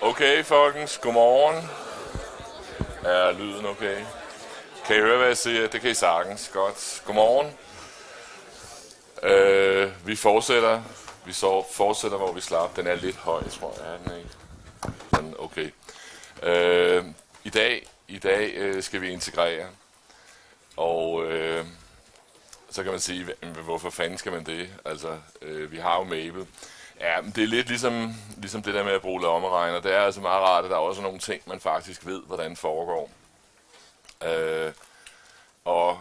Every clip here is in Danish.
Okay, folkens. Godmorgen. Er lyden okay? Kan I høre, hvad jeg siger? Det kan I sagtens. Godt. Godmorgen. Øh, vi fortsætter. Vi så fortsætter, hvor vi slap. Den er lidt høj, tror jeg. Er den ikke? Men okay. Øh, I dag, i dag øh, skal vi integrere. Og øh, så kan man sige, hvorfor fanden skal man det? Altså, øh, vi har jo Mabel. Ja, men det er lidt ligesom, ligesom det der med at bruge lommeregner. Det er altså meget rart, at der er også nogle ting, man faktisk ved, hvordan foregår. Øh, og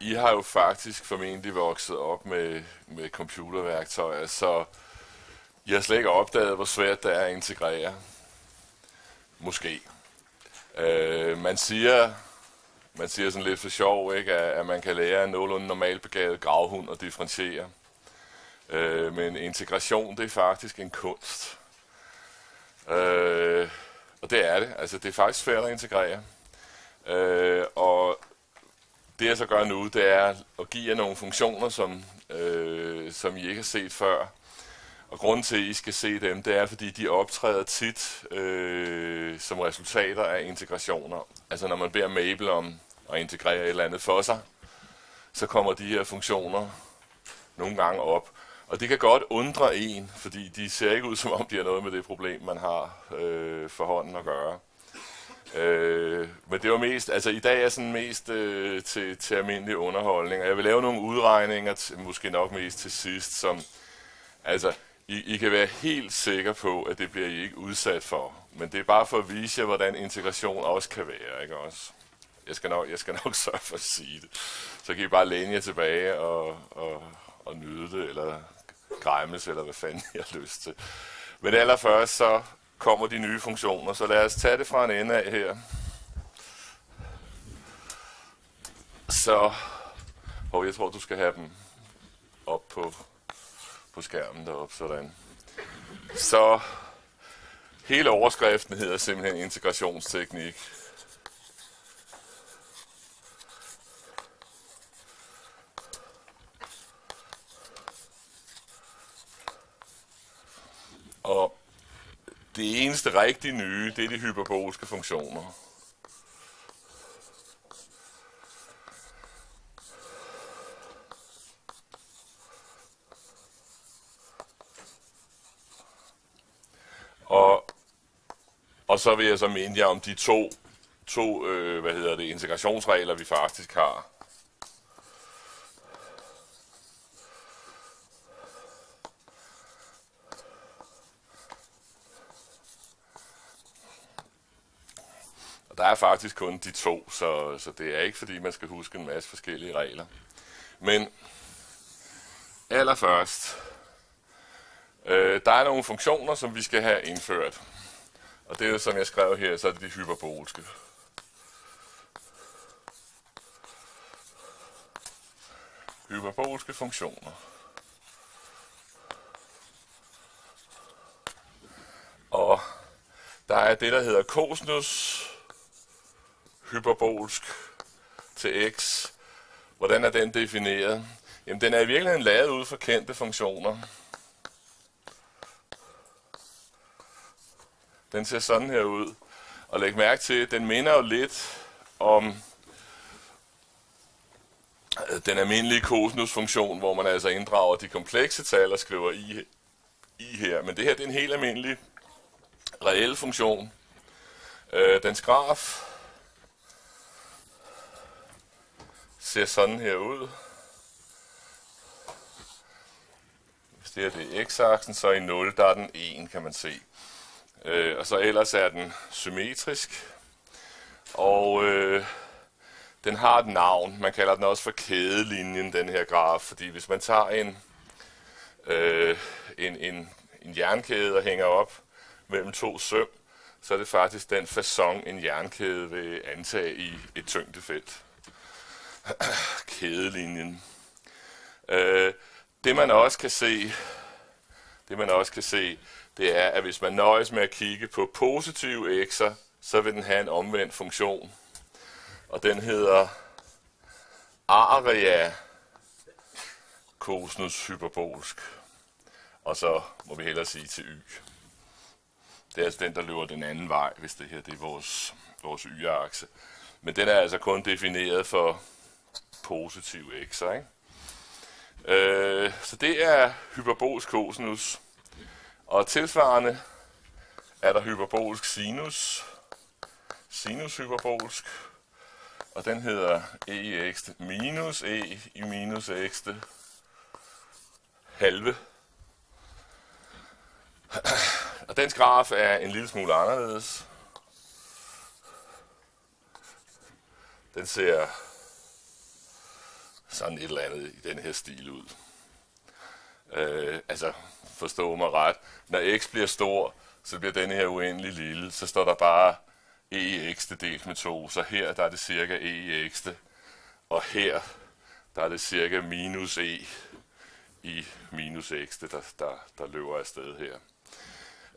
I har jo faktisk formentlig vokset op med, med computerværktøjer, så I har slet ikke opdaget, hvor svært det er at integrere. Måske. Øh, man siger, man siger sådan lidt for sjov, ikke, at, at man kan lære en nogenlunde normalbegavet gravhund at differentiere. Øh, men integration, det er faktisk en kunst. Øh, og det er det. Altså, det er faktisk svært at integrere. Øh, og det jeg så gør nu, det er at give jer nogle funktioner, som, øh, som I ikke har set før. Og grunden til, at I skal se dem, det er, fordi de optræder tit øh, som resultater af integrationer. Altså når man beder Mabel om at integrere et eller andet for sig, så kommer de her funktioner nogle gange op. Og det kan godt undre en, fordi de ser ikke ud som om, de har noget med det problem, man har øh, for hånden at gøre. Øh, men det var mest, altså i dag er sådan mest øh, til, til almindelig underholdning, og jeg vil lave nogle udregninger, til, måske nok mest til sidst, som, altså, i, I kan være helt sikre på, at det bliver I ikke udsat for. Men det er bare for at vise jer, hvordan integration også kan være, ikke også? Jeg skal nok, jeg skal nok sørge for at sige det. Så kan I bare læne jer tilbage og, og, og nyde det, eller græmmes, eller hvad fanden jeg har lyst til. Men allerførst så kommer de nye funktioner, så lad os tage det fra en ende af her. Så, og jeg tror, du skal have dem op på, på skærmen deroppe, sådan. Så hele overskriften hedder simpelthen integrationsteknik. Og det eneste rigtig nye, det er de hyperboliske funktioner. Og, og så vil jeg så minde jer om de to, to øh, hvad hedder det, integrationsregler, vi faktisk har. Der er faktisk kun de to, så, så det er ikke fordi, man skal huske en masse forskellige regler. Men allerførst, øh, der er nogle funktioner, som vi skal have indført. Og det er som jeg skrev her, så er det de hyperbolske. Hyperbolske funktioner. Og der er det, der hedder cosinus hyperbolsk til x. Hvordan er den defineret? Jamen, den er i virkeligheden lavet ud fra kendte funktioner. Den ser sådan her ud. Og læg mærke til, den minder jo lidt om øh, den almindelige kosinusfunktion, hvor man altså inddrager de komplekse tal og skriver i, i her. Men det her det er en helt almindelig reel funktion. Øh, dens graf ser sådan her ud. Hvis det her det x-aksen, så i 0, der er den 1, kan man se. Øh, og så ellers er den symmetrisk. Og øh, den har et navn. Man kalder den også for kædelinjen, den her graf. Fordi hvis man tager en, øh, en, en, en jernkæde og hænger op mellem to søm, så er det faktisk den façon, en jernkæde vil antage i et tyngdefelt. kædelinjen. Øh, det man også kan se, det man også kan se, det er, at hvis man nøjes med at kigge på positive x'er, så vil den have en omvendt funktion. Og den hedder area cosinus hyperbolsk. Og så må vi hellere sige til y. Det er altså den, der løber den anden vej, hvis det her det er vores, vores y-akse. Men den er altså kun defineret for positive x'er, ikke? Øh, så det er hyperbolsk cosinus. Og tilsvarende er der hyperbolsk sinus. Sinus hyperbolsk. Og den hedder e i x minus e i minus x halve. Og den graf er en lille smule anderledes. Den ser sådan et eller andet i den her stil ud. Øh, altså, forstå mig ret. Når x bliver stor, så bliver den her uendelig lille. Så står der bare e i x delt med 2. Så her der er det cirka e i x. Og her der er det cirka minus e i minus x, der, der, der løber afsted her.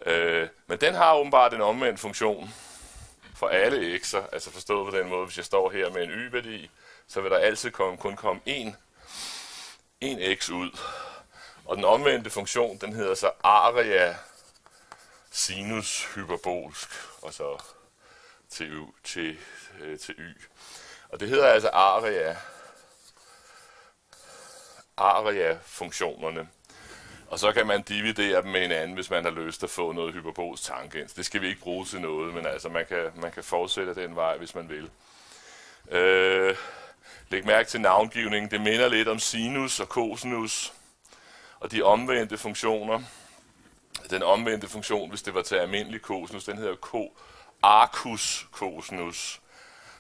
Øh, men den har åbenbart en omvendt funktion for alle x'er, altså forstået på den måde, hvis jeg står her med en y-værdi, så vil der altid komme, kun komme en, en x ud. Og den omvendte funktion, den hedder så area sinus hyperbolsk, og så til, u, til, øh, til y. Og det hedder altså area, area-funktionerne. Og så kan man dividere dem med hinanden, hvis man har lyst til at få noget hyperbolsk tangens. Det skal vi ikke bruge til noget, men altså man kan, man kan fortsætte den vej, hvis man vil. Øh, læg mærke til navngivningen. Det minder lidt om sinus og cosinus og de omvendte funktioner. Den omvendte funktion, hvis det var til almindelig cosinus, den hedder co arcus cosinus.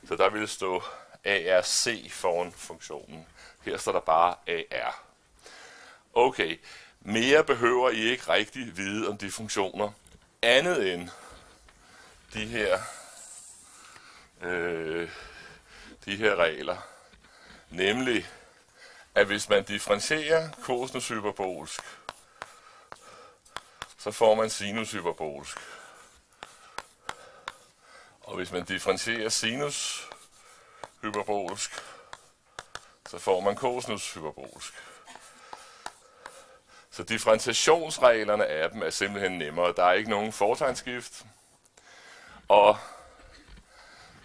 Så der ville stå ARC foran funktionen. Her står der bare AR. Okay, mere behøver I ikke rigtig vide om de funktioner, andet end de her, øh, de her regler. Nemlig, at hvis man differentierer cosinus hyperbolsk, så får man sinus hyperbolsk. Og hvis man differentierer sinus hyperbolsk, så får man cosinus hyperbolsk. Så differentiationsreglerne af dem er simpelthen nemmere. Der er ikke nogen fortegnsskift. Og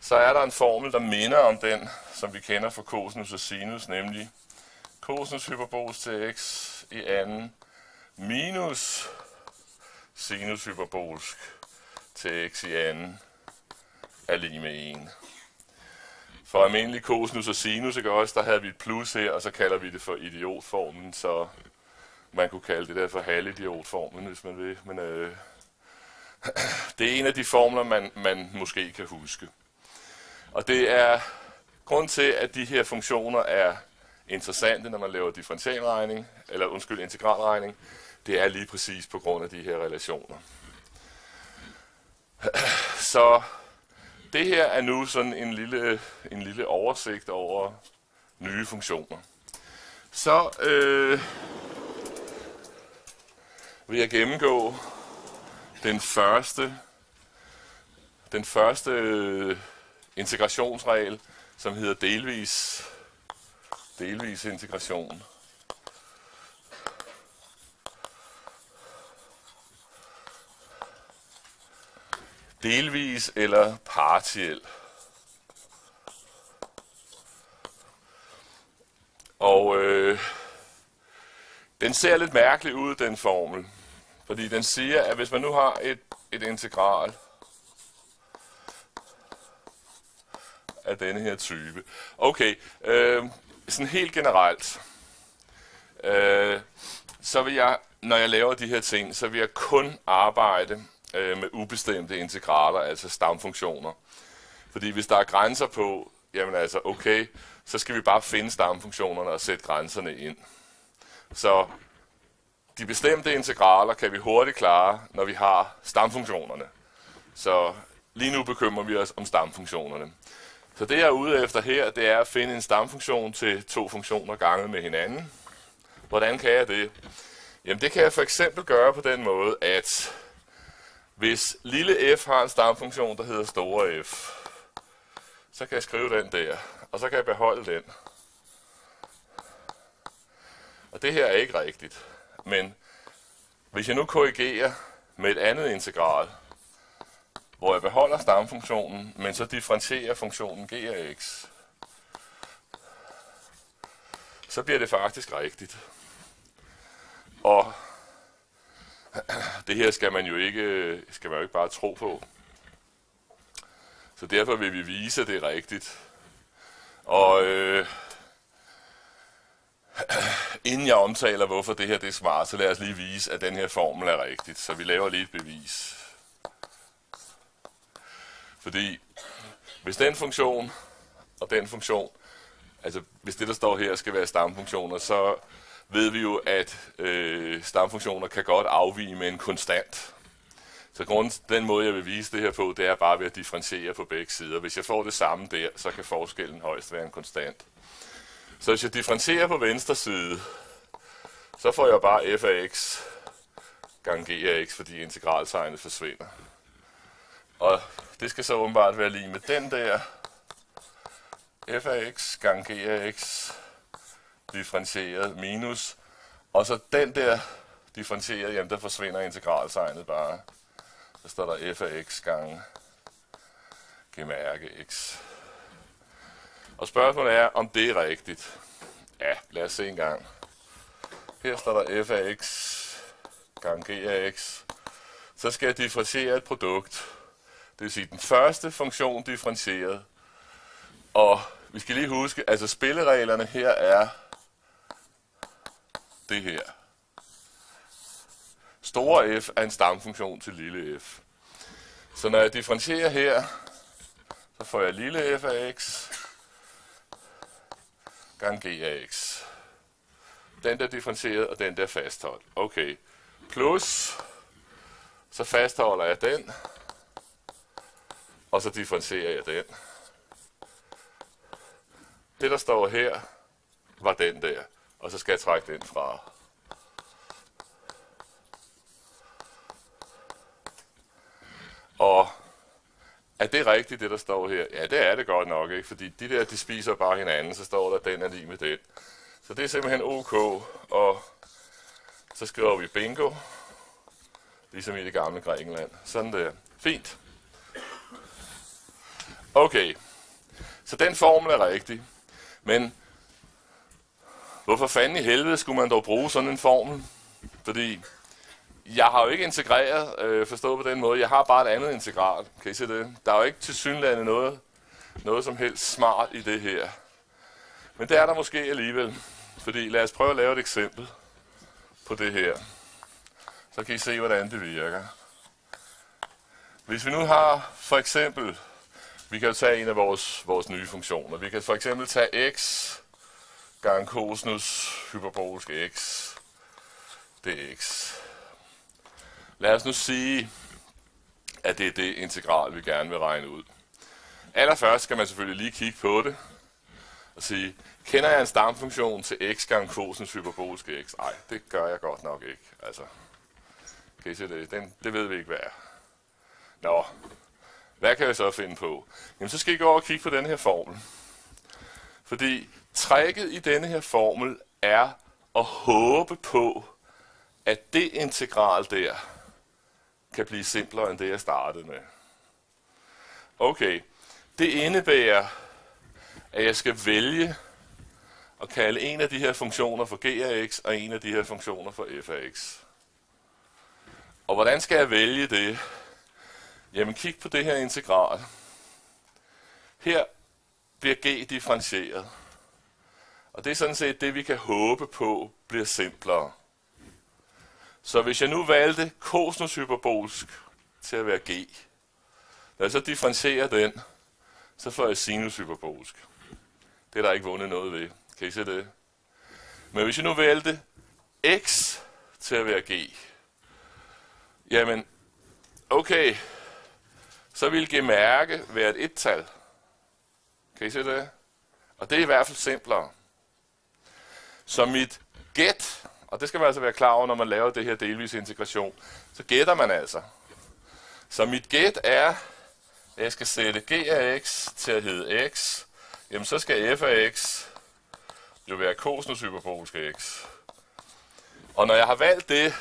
så er der en formel, der minder om den, som vi kender for cosinus og sinus, nemlig cosinus hyperbolsk til x i anden minus sinus hyperbolsk til x i anden er lige med 1. For almindelig cosinus og sinus, ikke også, der havde vi et plus her, og så kalder vi det for idiotformen, så man kunne kalde det der for halvidiotformen, hvis man vil. Men øh, det er en af de formler, man, man måske kan huske. Og det er grund til, at de her funktioner er interessante, når man laver differentialregning, eller undskyld, integralregning, det er lige præcis på grund af de her relationer. Så det her er nu sådan en lille, en lille oversigt over nye funktioner. Så øh, vil jeg gennemgå den første, den første øh, integrationsregel, som hedder delvis, delvis integration. delvis eller partiel. Og øh, den ser lidt mærkelig ud, den formel. Fordi den siger, at hvis man nu har et, et integral af denne her type. Okay, øh, sådan helt generelt, øh, så vil jeg, når jeg laver de her ting, så vil jeg kun arbejde øh, med ubestemte integraler, altså stamfunktioner. Fordi hvis der er grænser på, jamen altså, okay, så skal vi bare finde stamfunktionerne og sætte grænserne ind. Så de bestemte integraler kan vi hurtigt klare, når vi har stamfunktionerne. Så lige nu bekymrer vi os om stamfunktionerne. Så det jeg er ude efter her, det er at finde en stamfunktion til to funktioner ganget med hinanden. Hvordan kan jeg det? Jamen det kan jeg for eksempel gøre på den måde, at hvis lille f har en stamfunktion, der hedder store f, så kan jeg skrive den der, og så kan jeg beholde den. Og det her er ikke rigtigt. Men hvis jeg nu korrigerer med et andet integral, hvor jeg beholder stamfunktionen, men så differentierer funktionen g af x, så bliver det faktisk rigtigt. Og det her skal man jo ikke, skal man jo ikke bare tro på. Så derfor vil vi vise, at det er rigtigt. Og øh, inden jeg omtaler, hvorfor det her det er smart, så lad os lige vise, at den her formel er rigtigt. Så vi laver lige et bevis. Fordi hvis den funktion og den funktion, altså hvis det, der står her, skal være stamfunktioner, så ved vi jo, at øh, stamfunktioner kan godt afvige med en konstant. Så grunden, den måde, jeg vil vise det her på, det er bare ved at differentiere på begge sider. Hvis jeg får det samme der, så kan forskellen højst være en konstant. Så hvis jeg differentierer på venstre side, så får jeg bare f af x gange g af x, fordi integraltegnet forsvinder. Og det skal så åbenbart være lige med den der f af x gange g af x differentieret minus, og så den der differentieret, jamen der forsvinder integraltegnet bare. Så står der f af x gange gemærke x. Og spørgsmålet er, om det er rigtigt. Ja, lad os se en gang. Her står der f af x gange g af x. Så skal jeg differentiere et produkt. Det vil sige, den første funktion differentieret. Og vi skal lige huske, altså spillereglerne her er det her. Store f er en stamfunktion til lille f. Så når jeg differentierer her, så får jeg lille f af x gange g af x. Den der differentieret, og den der fastholdt. Okay. Plus, så fastholder jeg den, og så differentierer jeg den. Det, der står her, var den der, og så skal jeg trække den fra. Og er det rigtigt, det der står her? Ja, det er det godt nok, ikke? Fordi de der, de spiser bare hinanden, så står der, den er lige med den. Så det er simpelthen ok, og så skriver vi bingo, ligesom i det gamle Grækenland. Sådan der. Fint. Okay, så den formel er rigtig. Men hvorfor fanden i helvede skulle man dog bruge sådan en formel? Fordi jeg har jo ikke integreret, øh, forstået på den måde. Jeg har bare et andet integral. Kan I se det? Der er jo ikke til synlande noget, noget som helst smart i det her. Men det er der måske alligevel. Fordi lad os prøve at lave et eksempel på det her. Så kan I se, hvordan det virker. Hvis vi nu har for eksempel, vi kan tage en af vores, vores nye funktioner. Vi kan for eksempel tage x gange cosinus hyperbolisk x dx. Lad os nu sige, at det er det integral, vi gerne vil regne ud. Allerførst skal man selvfølgelig lige kigge på det og sige, kender jeg en stamfunktion til x gange cosinus hyperbolisk x? Nej, det gør jeg godt nok ikke. Altså, kan I se det? Den, det ved vi ikke, hvad er. Nå, hvad kan jeg så finde på? Jamen, så skal I gå over og kigge på den her formel. Fordi trækket i denne her formel er at håbe på, at det integral der, kan blive simplere end det, jeg startede med. Okay, det indebærer, at jeg skal vælge at kalde en af de her funktioner for g af x, og en af de her funktioner for f af x. Og hvordan skal jeg vælge det? Jamen kig på det her integral. Her bliver g differentieret. Og det er sådan set det, vi kan håbe på bliver simplere. Så hvis jeg nu valgte cosinus hyperbolsk til at være g, når jeg så differentierer den, så får jeg sinus hyperbolsk. Det er der ikke vundet noget ved. Kan I se det? Men hvis jeg nu valgte x til at være g, jamen, okay, så vil gemærke mærke være et ettal. Kan I se det? Og det er i hvert fald simplere. Så mit get og det skal man altså være klar over, når man laver det her delvis integration. Så gætter man altså. Så mit gæt er, at jeg skal sætte g af x til at hedde x. Jamen så skal f af x jo være cosinus hyperbolisk x. Og når jeg har valgt det,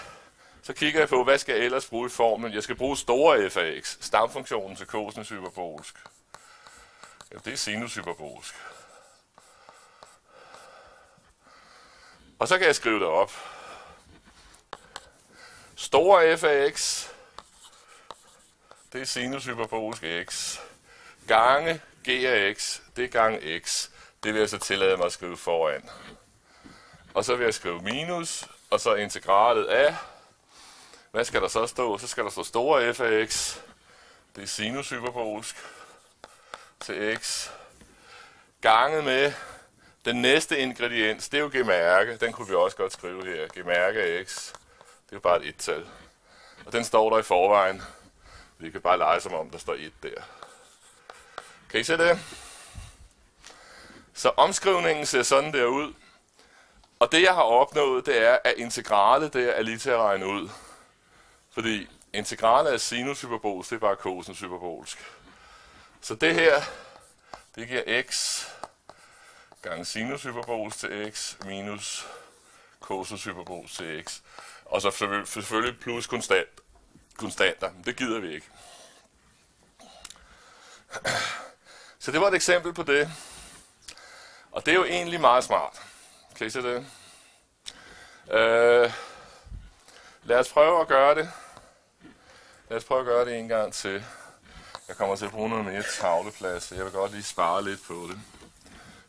så kigger jeg på, hvad skal jeg ellers bruge i formlen? Jeg skal bruge store f af x, stamfunktionen til cosinus hyperbolisk. Ja, det er sinus hyperbolisk. Og så kan jeg skrive det op. Store f af x, det er sinus hyperbolisk x, gange g af x, det er gange x. Det vil jeg så tillade mig at skrive foran. Og så vil jeg skrive minus, og så integralet af, hvad skal der så stå? Så skal der stå store f af x, det er sinus hyperbolisk, til x, ganget med den næste ingrediens, det er jo gemærke. Den kunne vi også godt skrive her. Gemærke af x, det er jo bare et et-tal. Og den står der i forvejen. Vi kan bare lege som om, der står 1 der. Kan I se det? Så omskrivningen ser sådan der ud. Og det, jeg har opnået, det er, at integralet der er lige til at regne ud. Fordi integralet af sinus hyperbolsk, det er bare cosinus hyperbolsk. Så det her, det giver x gange sinus hyperbolsk til x minus cosinus hyperbolsk til x. Og så selvfølgelig plus konstant, konstanter. Det gider vi ikke. Så det var et eksempel på det. Og det er jo egentlig meget smart. Kan I se det? Øh, lad os prøve at gøre det. Lad os prøve at gøre det en gang til. Jeg kommer til at bruge noget mere tavleplads, så jeg vil godt lige spare lidt på det.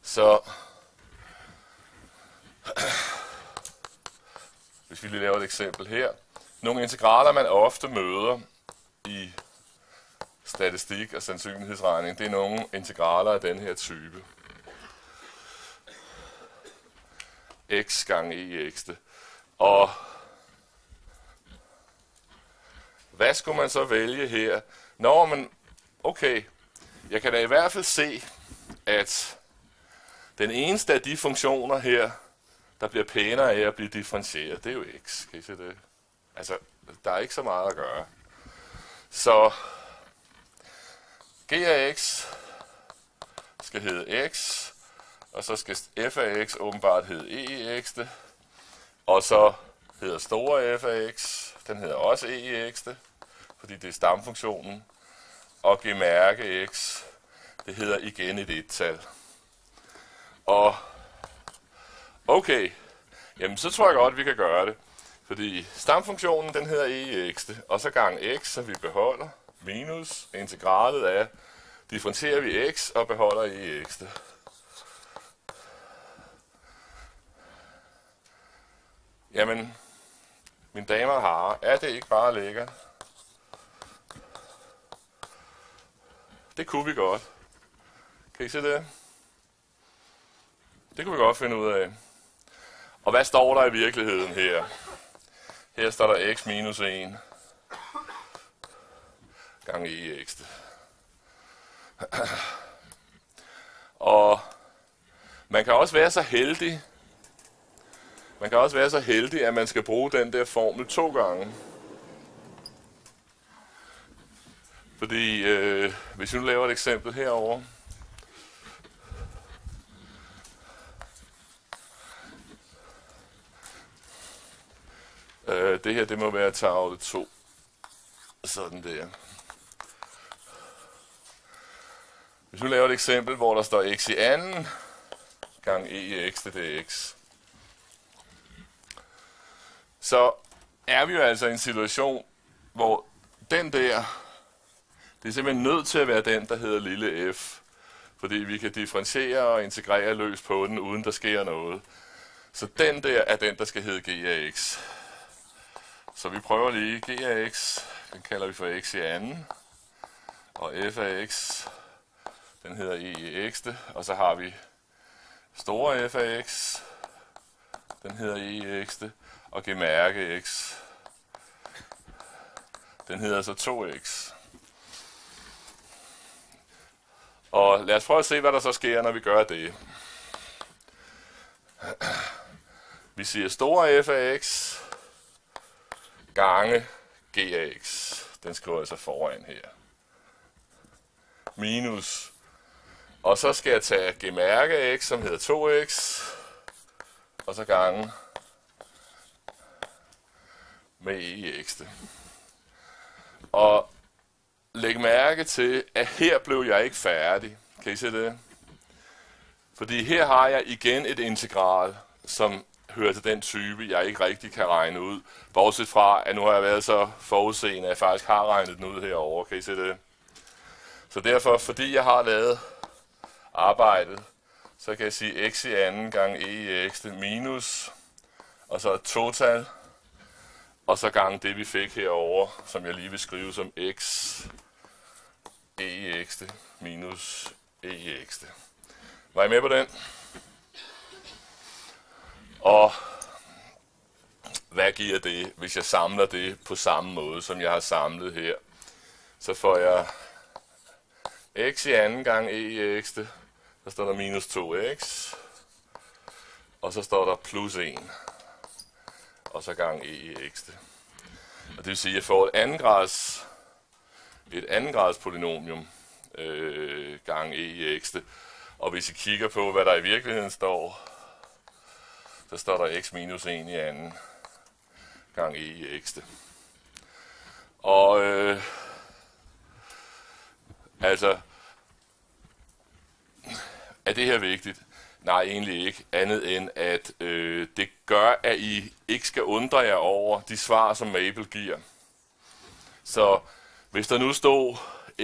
Så hvis vi lige laver et eksempel her. Nogle integraler, man ofte møder i statistik og sandsynlighedsregning, det er nogle integraler af den her type. x gange e x. Og hvad skulle man så vælge her? Nå, men okay, jeg kan da i hvert fald se, at den eneste af de funktioner her, der bliver pænere af at blive differentieret, det er jo x. Kan I se det? Altså, der er ikke så meget at gøre. Så g af x skal hedde x, og så skal f af x åbenbart hedde e i x, og så hedder store f af x, den hedder også e i x, fordi det er stamfunktionen, og g mærke x, det hedder igen et et-tal. Og okay, jamen så tror jeg godt, vi kan gøre det. Fordi stamfunktionen, den hedder e i x, og så gang x, så vi beholder, minus integralet af, differentierer vi x og beholder e i x. Jamen, mine damer og herrer, er det ikke bare lækkert? Det kunne vi godt. Kan I se det? Det kunne vi godt finde ud af. Og hvad står der i virkeligheden her? Her står der x minus 1 gange i x. Og man kan også være så heldig, man kan også være så heldig, at man skal bruge den der formel to gange. Fordi øh, hvis vi nu laver et eksempel herover. Øh, det her, det må være tavle 2. Sådan der. Hvis vi laver et eksempel, hvor der står x i anden gang e i x, det er x så er vi jo altså i en situation, hvor den der, det er simpelthen nødt til at være den, der hedder lille f, fordi vi kan differentiere og integrere løs på den, uden der sker noget. Så den der er den, der skal hedde g af x. Så vi prøver lige g af x, den kalder vi for x i anden, og f af x, den hedder e i x'te, og så har vi store f af x, den hedder e i x'te, og gemærke x. Den hedder så 2x. Og lad os prøve at se, hvad der så sker, når vi gør det. Vi siger store f af x gange g af x. Den skriver jeg så foran her. Minus. Og så skal jeg tage g-mærke af x, som hedder 2x. Og så gange med e i x. Og læg mærke til, at her blev jeg ikke færdig. Kan I se det? Fordi her har jeg igen et integral, som hører til den type, jeg ikke rigtig kan regne ud. Bortset fra, at nu har jeg været så forudseende, at jeg faktisk har regnet den ud herover. Kan I se det? Så derfor, fordi jeg har lavet arbejdet, så kan jeg sige x i anden gang e i x minus, og så et total, og så gang det, vi fik herover, som jeg lige vil skrive som x e i x minus e i x. Var I med på den? Og hvad giver det, hvis jeg samler det på samme måde, som jeg har samlet her? Så får jeg x i anden gang e i x, der står der minus 2x, og så står der plus 1, og så gang e i x. Og det vil sige, at jeg får et anden grads, et anden grads polynomium øh, gang e i x. Og hvis I kigger på, hvad der i virkeligheden står, så står der x minus 1 i anden gang e i x. Og øh, altså, er det her vigtigt? Nej, egentlig ikke. Andet end, at øh, det gør, at I ikke skal undre jer over de svar, som Mabel giver. Så hvis der nu stod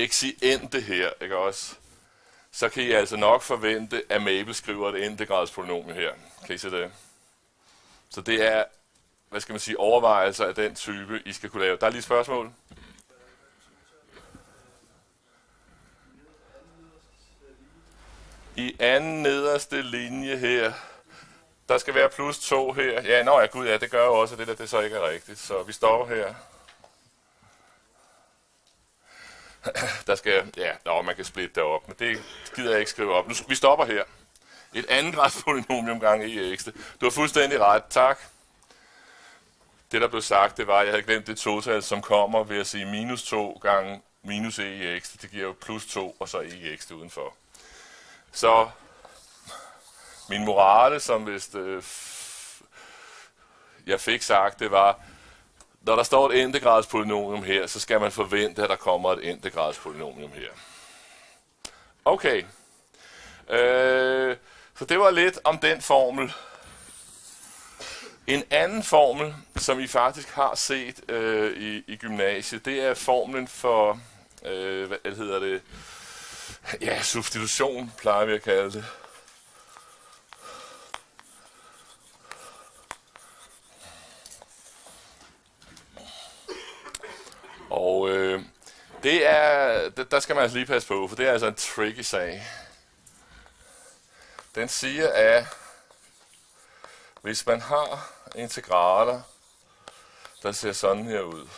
x i endte her, ikke også? Så kan I altså nok forvente, at Mabel skriver et integradspronomen her. Kan I se det? Så det er, hvad skal man sige, overvejelser af den type, I skal kunne lave. Der er lige et spørgsmål. I anden nederste linje her, der skal være plus 2 her. Ja, nå ja, gud ja, det gør jo også, at det der det så ikke er rigtigt. Så vi står her. Der skal, ja, nå, man kan splitte det op, men det gider jeg ikke skrive op. Nu, vi stopper her. Et andet grads polynomium gange e i x. Du har fuldstændig ret. Tak. Det, der blev sagt, det var, at jeg havde glemt det total, som kommer ved at sige minus 2 gange minus e i x. Det giver jo plus 2, og så e i x udenfor. Så min morale, som hvis øh, jeg fik sagt, det var, når der står et integralspolynomium her, så skal man forvente, at der kommer et integralspolynomium her. Okay. Øh, så det var lidt om den formel. En anden formel, som I faktisk har set øh, i, i gymnasiet, det er formlen for, øh, hvad hedder det, ja, substitution plejer vi at kalde det. Og øh, det er, der skal man altså lige passe på, for det er altså en tricky sag. Den siger, at hvis man har integraler, der ser sådan her ud,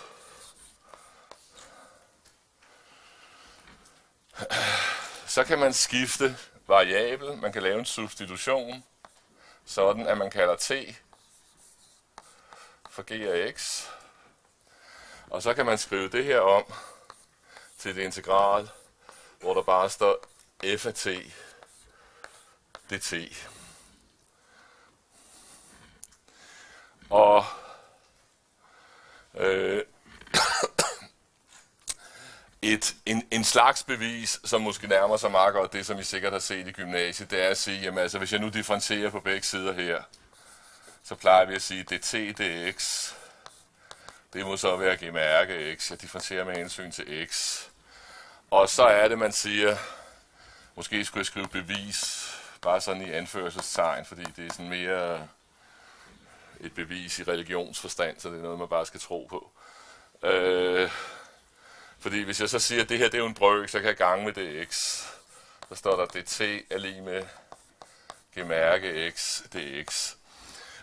så kan man skifte variabel, man kan lave en substitution, sådan at man kalder t for g af x, og så kan man skrive det her om til et integral, hvor der bare står f af t. Dt. Og øh, et, en, en slags bevis, som måske nærmer sig meget godt det, som I sikkert har set i gymnasiet, det er at sige, jamen altså, hvis jeg nu differencierer på begge sider her, så plejer vi at sige, det er t, det er x. Det må så være at give mærke x. Jeg differencierer med hensyn til x. Og så er det, man siger, måske skulle jeg skrive bevis, bare sådan i anførselstegn, fordi det er sådan mere et bevis i religionsforstand, så det er noget, man bare skal tro på. Øh, fordi hvis jeg så siger, at det her det er jo en brøk, så kan jeg gange med det x. Så står der, dt er lige med gemærke x, dx.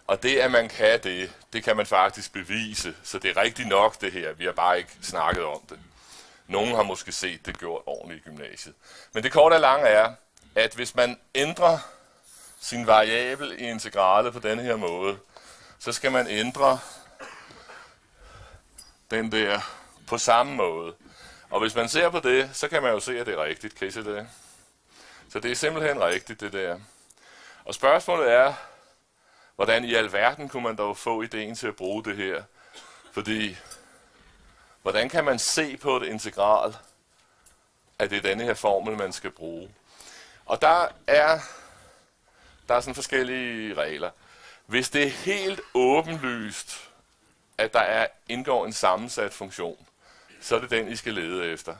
Og det, at man kan det, det kan man faktisk bevise. Så det er rigtigt nok det her. Vi har bare ikke snakket om det. Nogen har måske set det gjort ordentligt i gymnasiet. Men det korte og lange er, at hvis man ændrer sin variabel i integrale på denne her måde, så skal man ændre den der på samme måde. Og hvis man ser på det, så kan man jo se, at det er rigtigt. Kan I se det? Så det er simpelthen rigtigt, det der. Og spørgsmålet er, hvordan i alverden kunne man dog få ideen til at bruge det her? Fordi, hvordan kan man se på et integral, at det er denne her formel, man skal bruge? Og der er, der er sådan forskellige regler. Hvis det er helt åbenlyst, at der er, indgår en sammensat funktion, så er det den, I skal lede efter.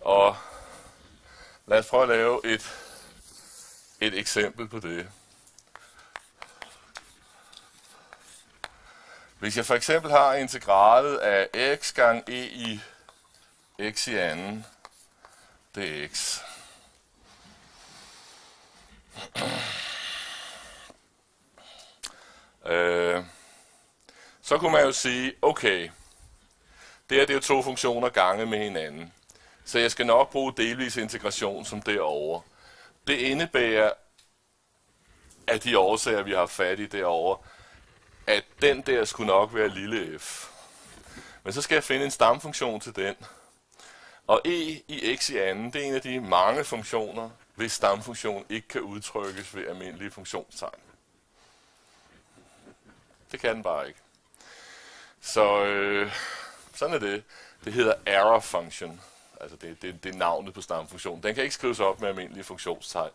Og lad os prøve at lave et, et eksempel på det. Hvis jeg for eksempel har integralet af x gange e i x i anden dx. øh, så kunne man jo sige, okay, det her det er to funktioner gange med hinanden. Så jeg skal nok bruge delvis integration som derovre. Det indebærer, at de årsager, vi har fat i derovre, at den der skulle nok være lille f. Men så skal jeg finde en stamfunktion til den. Og e i x i anden, det er en af de mange funktioner, hvis stamfunktion ikke kan udtrykkes ved almindelige funktionstegn. Det kan den bare ikke. Så øh, sådan er det. Det hedder error function. Altså det, det, det er navnet på stamfunktionen. Den kan ikke skrives op med almindelige funktionstegn.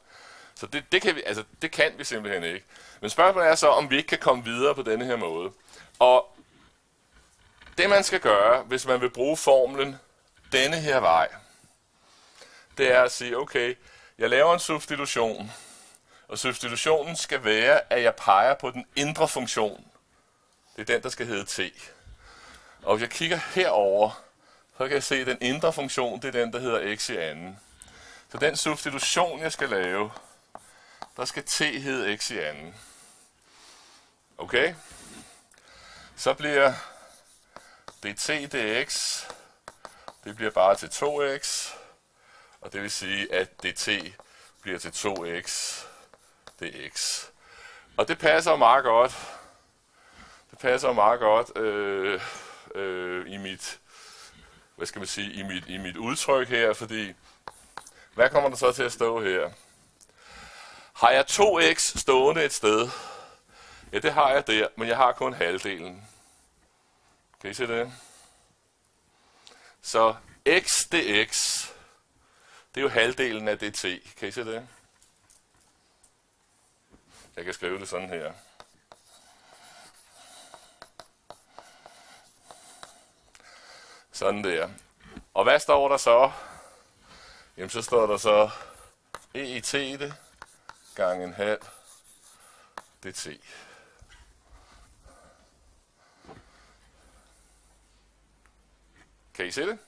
Så det, det, kan vi, altså, det kan vi simpelthen ikke. Men spørgsmålet er så, om vi ikke kan komme videre på denne her måde. Og det man skal gøre, hvis man vil bruge formlen denne her vej, det er at sige, okay, jeg laver en substitution, og substitutionen skal være, at jeg peger på den indre funktion. Det er den, der skal hedde t. Og hvis jeg kigger herover, så kan jeg se, at den indre funktion, det er den, der hedder x i anden. Så den substitution, jeg skal lave, der skal t hedde x i anden. Okay? Så bliver dt dx, det bliver bare til 2x, og det vil sige, at dt bliver til 2x dx. Og det passer meget godt. Det passer meget godt øh, øh, i mit, hvad skal man sige, i mit, i mit udtryk her, fordi hvad kommer der så til at stå her? Har jeg 2x stående et sted? Ja, det har jeg der, men jeg har kun halvdelen. Kan I se det? Så x dx, det er jo halvdelen af dt. Kan I se det? Jeg kan skrive det sådan her. Sådan der. Og hvad står der så? Jamen, så står der så e det gange en halv dt. Kan I se det?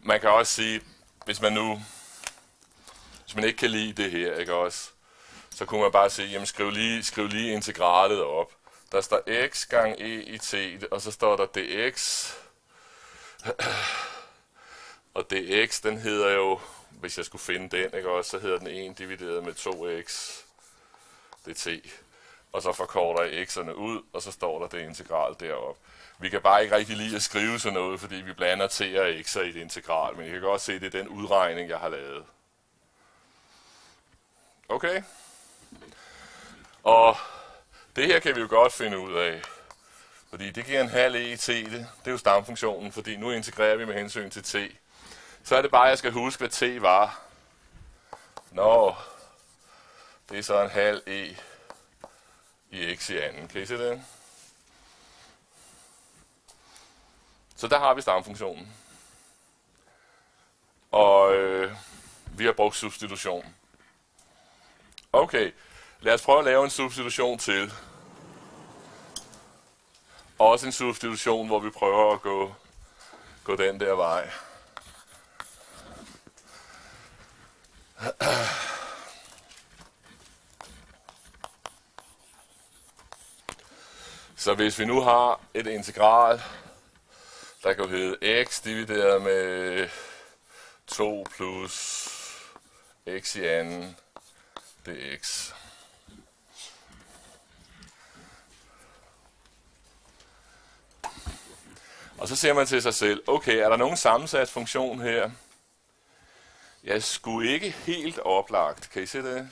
Man kan også sige, hvis man nu, hvis man ikke kan lide det her, ikke også, så kunne man bare sige, jamen skriv lige, skriv lige integralet op. Der står x gange e i t, og så står der dx. Og dx, den hedder jo, hvis jeg skulle finde den, ikke også, så hedder den 1 divideret med 2x dt. Og så forkorter jeg x'erne ud, og så står der det integral deroppe. Vi kan bare ikke rigtig lide at skrive sådan noget, fordi vi blander t og x'er i det integral, men I kan godt se, at det er den udregning, jeg har lavet. Okay? Og det her kan vi jo godt finde ud af. Fordi det giver en halv e i t, det, det er jo stamfunktionen, fordi nu integrerer vi med hensyn til t. Så er det bare, at jeg skal huske, hvad t var. Nå, det er så en halv e i x i anden. Kan I se det? Så der har vi stamfunktionen. Og øh, vi har brugt substitution. Okay, lad os prøve at lave en substitution til. Også en substitution, hvor vi prøver at gå, gå den der vej. Så hvis vi nu har et integral, der kan hedde x divideret med 2 plus x i anden dx. Og så ser man til sig selv, okay, er der nogen sammensat funktion her? Jeg skulle ikke helt oplagt. Kan I se det?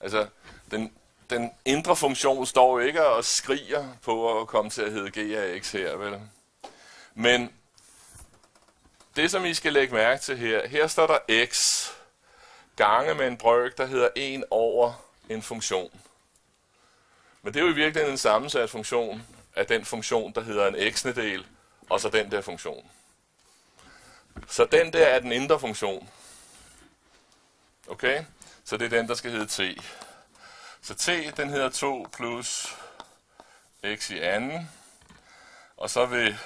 Altså, den, den indre funktion står jo ikke og skriger på at komme til at hedde g af x her, vel? Men det, som I skal lægge mærke til her, her står der x gange med en brøk, der hedder 1 over en funktion. Men det er jo i virkeligheden en sammensat funktion af den funktion, der hedder en x del og så den der funktion. Så den der er den indre funktion. Okay? Så det er den, der skal hedde t. Så t, den hedder 2 plus x i anden. Og så vil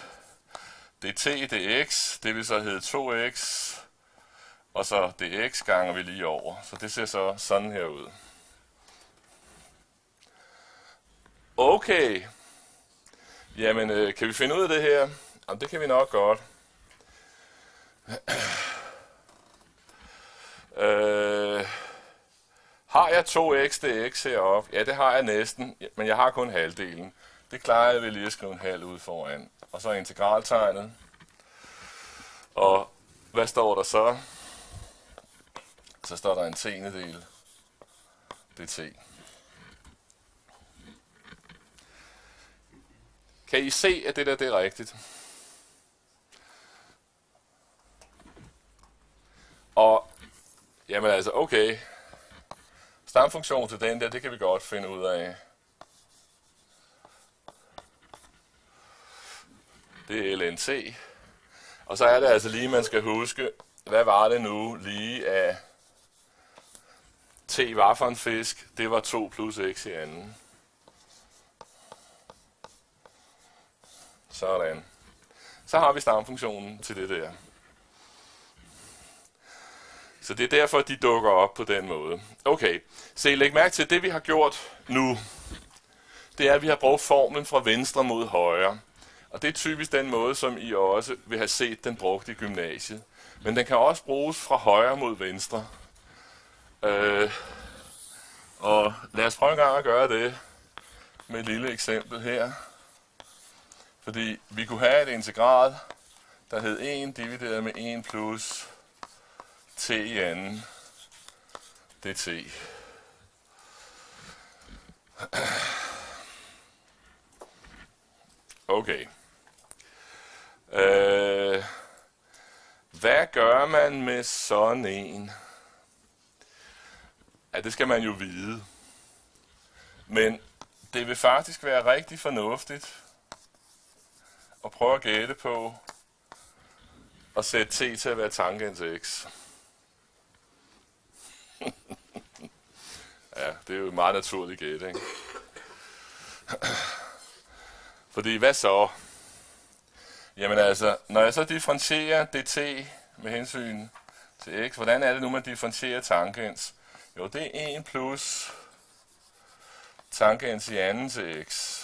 dt dx, det vil så hedde 2x, og så dx ganger vi lige over. Så det ser så sådan her ud. Okay. Jamen, øh, kan vi finde ud af det her? Jamen, det kan vi nok godt. øh, har jeg 2x dx heroppe? Ja, det har jeg næsten, men jeg har kun halvdelen. Det klarer jeg ved lige at skrive en halv ud foran. Og så integraltegnet. Og hvad står der så? Så står der en tiendedel. Det er t. Kan I se, at det der det er rigtigt? Og, jamen altså, okay. Stamfunktion til den der, det kan vi godt finde ud af. Det er LNC. Og så er det altså lige, man skal huske, hvad var det nu lige af T var for en fisk? Det var 2 plus x i anden. Sådan. Så har vi stamfunktionen til det der. Så det er derfor, de dukker op på den måde. Okay, se, læg mærke til, at det vi har gjort nu, det er, at vi har brugt formlen fra venstre mod højre. Og det er typisk den måde, som I også vil have set den brugt i gymnasiet. Men den kan også bruges fra højre mod venstre. Øh, og lad os prøve en gang at gøre det med et lille eksempel her. Fordi vi kunne have et integral, der hed 1 divideret med 1 plus t i anden dt. Okay. Øh, hvad gør man med sådan en? Ja, det skal man jo vide. Men det vil faktisk være rigtig fornuftigt at prøve at gætte på at sætte t til at være tangens x. ja, det er jo en meget naturlig gæt, ikke? Fordi hvad så? Jamen altså, når jeg så differentierer dt med hensyn til x, hvordan er det nu, man differentierer tangens? Jo, det er 1 plus tangens i anden til x.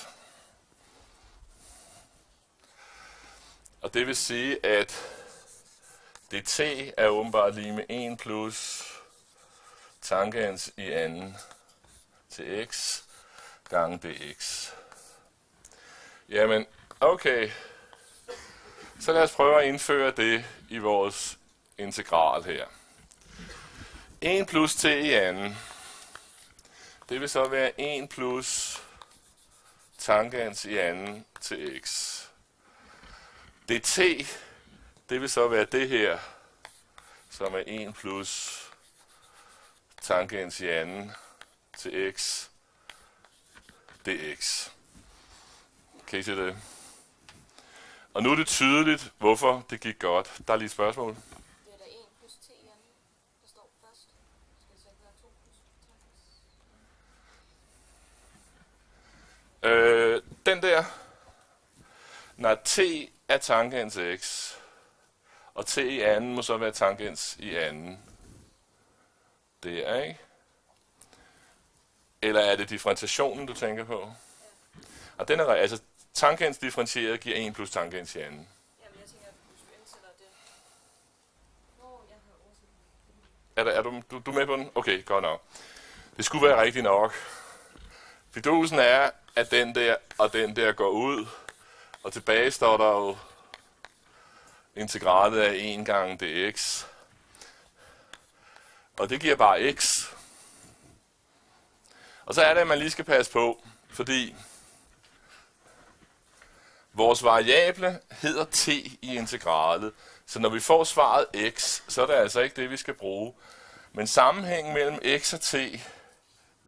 Og det vil sige, at dt er åbenbart lige med 1 plus tangens i anden til x gange dx. Jamen, okay. Så lad os prøve at indføre det i vores integral her. 1 plus t i anden. Det vil så være 1 plus tangens i anden til x dt, det vil så være det her, som er 1 plus tangens i anden til x dx. Kan I se det? Og nu er det tydeligt, hvorfor det gik godt. Der er lige et spørgsmål. Det er da 1 plus t i anden, der står først. Skal det så være 2 plus Øh, den der, når t er tangens x, og t i anden må så være tangens i anden. Det er ikke? Eller er det differentiationen, du tænker på? Og den er, altså, tangens differentieret giver 1 plus tangens i anden. Jamen, jeg tænker, hvis det. Jeg har Er, der, er du, du, du er med på den? Okay, godt nok. Det skulle være rigtigt nok. Fidusen er, at den der og den der går ud, og tilbage står der jo integralet af 1 gange dx. Og det giver bare x. Og så er det, at man lige skal passe på, fordi vores variable hedder t i integralet. Så når vi får svaret x, så er det altså ikke det, vi skal bruge. Men sammenhængen mellem x og t,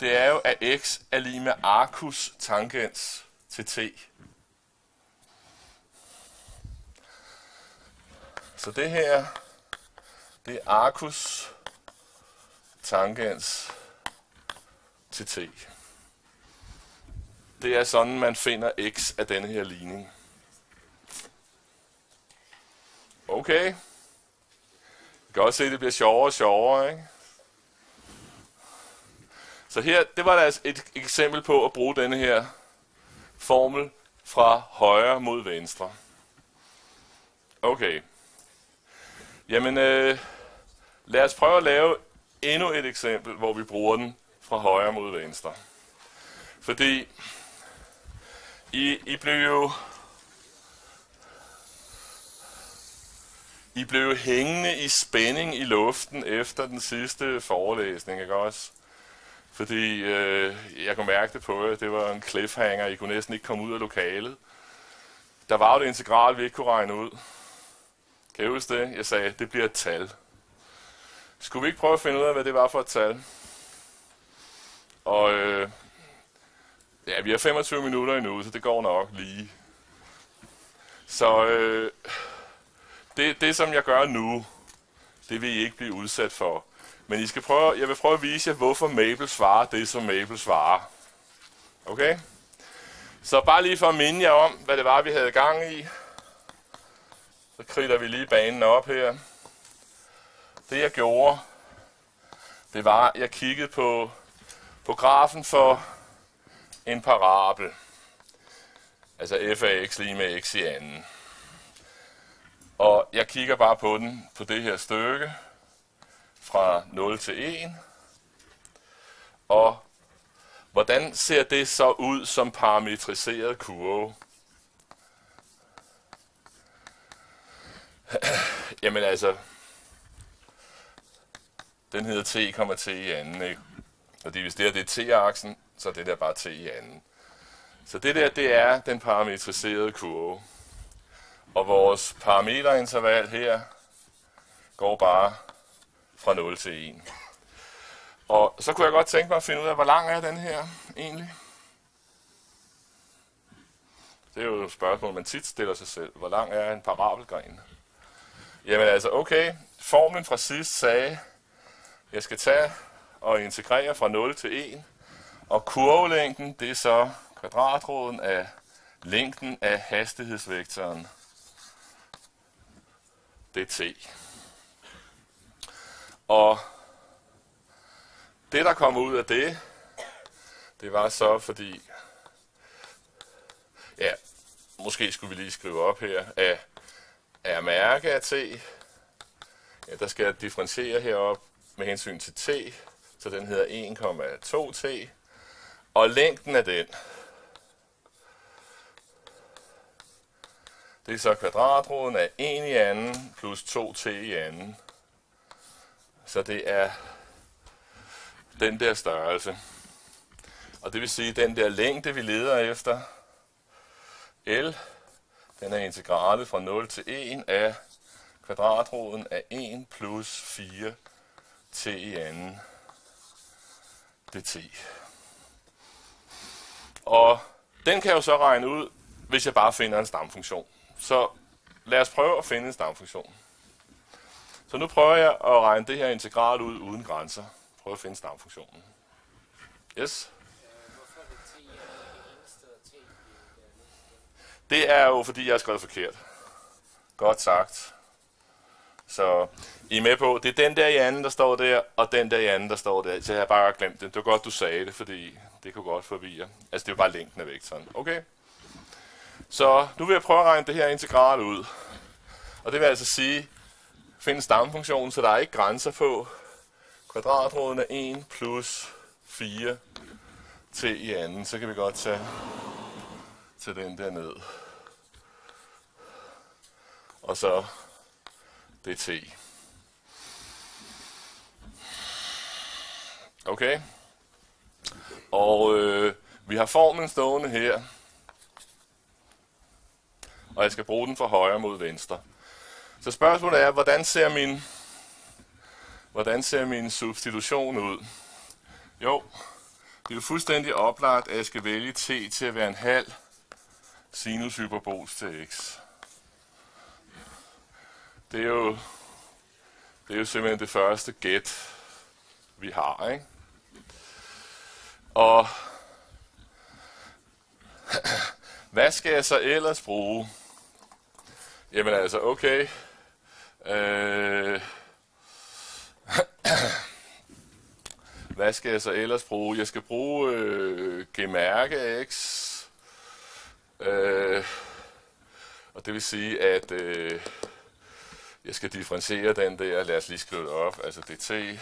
det er jo, at x er lige med arcus tangens til t. Så det her, det er arcus tangens til t. Det er sådan, man finder x af denne her ligning. Okay. Jeg kan også se, at det bliver sjovere og sjovere, ikke? Så her, det var altså et eksempel på at bruge denne her formel fra højre mod venstre. Okay. Jamen, øh, lad os prøve at lave endnu et eksempel, hvor vi bruger den fra højre mod venstre. Fordi I, I blev jo I blev hængende i spænding i luften efter den sidste forelæsning, ikke også? Fordi øh, jeg kunne mærke det på jer, det var en cliffhanger, I kunne næsten ikke komme ud af lokalet. Der var jo det integral, vi ikke kunne regne ud. Kan I huske det? Jeg sagde, det bliver et tal. Skulle vi ikke prøve at finde ud af, hvad det var for et tal? Og øh, ja, vi har 25 minutter endnu, så det går nok lige. Så øh, det, det, som jeg gør nu, det vil I ikke blive udsat for. Men I skal prøve, jeg vil prøve at vise jer, hvorfor Mabel svarer det, som Mabel svarer. Okay? Så bare lige for at minde jer om, hvad det var, vi havde gang i. Så kridter vi lige banen op her. Det jeg gjorde, det var, at jeg kiggede på, på grafen for en parabel. Altså f af x lige med x i anden. Og jeg kigger bare på den, på det her stykke, fra 0 til 1. Og hvordan ser det så ud som parametriseret kurve? Jamen altså, den hedder t, t i anden, ikke? Fordi hvis det her det er t-aksen, så er det der bare t i anden. Så det der, det er den parametriserede kurve. Og vores parameterinterval her går bare fra 0 til 1. Og så kunne jeg godt tænke mig at finde ud af, hvor lang er den her egentlig? Det er jo et spørgsmål, man tit stiller sig selv. Hvor lang er en parabelgren? Jamen altså, okay. Formlen fra sidst sagde, jeg skal tage og integrere fra 0 til 1. Og kurvelængden, det er så kvadratroden af længden af hastighedsvektoren. Det er t. Og det, der kom ud af det, det var så fordi, ja, måske skulle vi lige skrive op her, at er mærke af se. ja, der skal jeg differentiere herop med hensyn til t, så den hedder 1,2t, og længden af den, det er så kvadratroden af 1 i anden plus 2t i anden. Så det er den der størrelse. Og det vil sige, at den der længde, vi leder efter, L, den er integralet fra 0 til 1 af kvadratroden af 1 plus 4 t i anden dt. Og den kan jeg jo så regne ud, hvis jeg bare finder en stamfunktion. Så lad os prøve at finde en stamfunktion. Så nu prøver jeg at regne det her integral ud uden grænser. Prøv at finde stamfunktionen. Yes? Det er jo, fordi jeg har skrevet forkert. Godt sagt. Så I er med på, det er den der i anden, der står der, og den der i anden, der står der. Så jeg har bare glemt det. Det var godt, du sagde det, fordi det kunne godt forvirre. Altså, det er jo bare længden af vektoren. Okay? Så nu vil jeg prøve at regne det her integral ud. Og det vil altså sige, finde stamfunktionen, så der er ikke grænser på. Kvadratroden er 1 plus 4 t i anden. Så kan vi godt tage, til den der ned. Og så dt. Okay. Og øh, vi har formen stående her. Og jeg skal bruge den fra højre mod venstre. Så spørgsmålet er, hvordan ser min, hvordan ser min substitution ud? Jo, det er jo fuldstændig oplagt, at jeg skal vælge t til at være en halv sinus hyperbols til x. Det er jo, det er jo simpelthen det første gæt, vi har, ikke? Og hvad skal jeg så ellers bruge? Jamen altså, okay. Øh, hvad skal jeg så ellers bruge? Jeg skal bruge øh, gemærke x. Øh, og det vil sige, at øh, jeg skal differentiere den der. Lad os lige skrive det op. Altså dt,